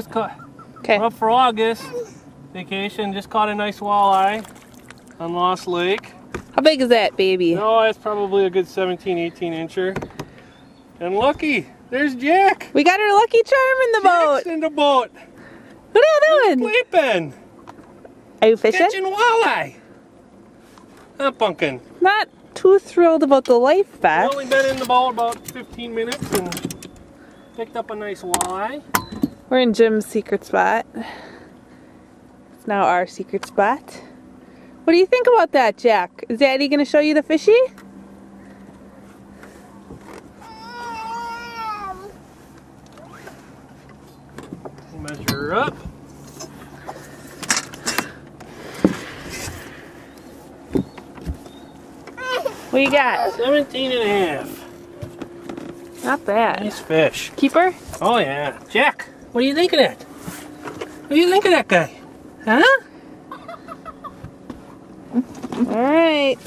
Just caught, Okay. up for August vacation. Just caught a nice walleye on Lost Lake. How big is that baby? Oh, it's probably a good 17, 18 incher. And lucky, there's Jack. We got our lucky charm in the Jack's boat. in the boat. What are you doing? Sleeping. Are you fishing? Catching walleye. Not pumpkin. Not too thrilled about the life I've only been in the boat about 15 minutes and picked up a nice walleye. We're in Jim's secret spot. It's now our secret spot. What do you think about that, Jack? Is Daddy going to show you the fishy? Measure up. What you got? 17 and a half. Not bad. Nice fish. Keeper? Oh yeah. Jack, what do you think of that? What do you think of that guy? Huh? All right.